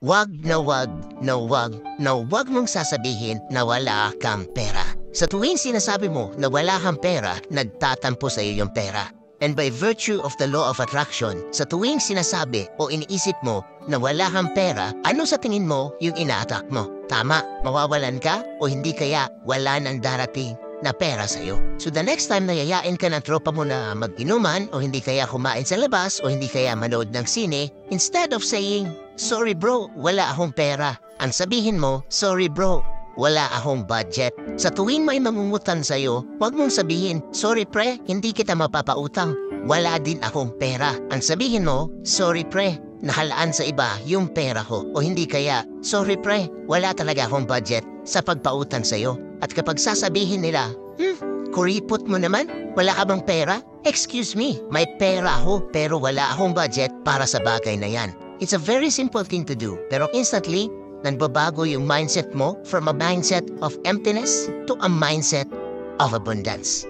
Wag na wag na wag na wag mong sasabihin na wala kang pera. Sa tuwing sinasabi mo na wala kang pera, nagtatampo sa iyo yung pera. And by virtue of the law of attraction, sa tuwing sinasabi o iniisip mo na wala kang pera, ano sa tingin mo yung ina-attack mo? Tama, mawawalan ka o hindi kaya wala nang darating na pera sa'yo. So the next time na ka ng tropa mo na mag-inuman o hindi kaya kumain sa labas o hindi kaya manood ng sine, instead of saying, Sorry bro, wala akong pera. Ang sabihin mo, Sorry bro, wala akong budget. Sa tuwing may mangungutan sa'yo, huwag mong sabihin, Sorry pre, hindi kita mapapautang. Wala din akong pera. Ang sabihin mo, Sorry pre, nahalaan sa iba yung pera ko. O hindi kaya, Sorry pre, wala talaga akong budget sa pagpautang sa'yo. At kapag sasabihin nila, Hmm, kuripot mo naman? Wala ka bang pera? Excuse me, may pera ako pero wala akong budget para sa bagay na yan. It's a very simple thing to do pero instantly, nagbabago yung mindset mo from a mindset of emptiness to a mindset of abundance.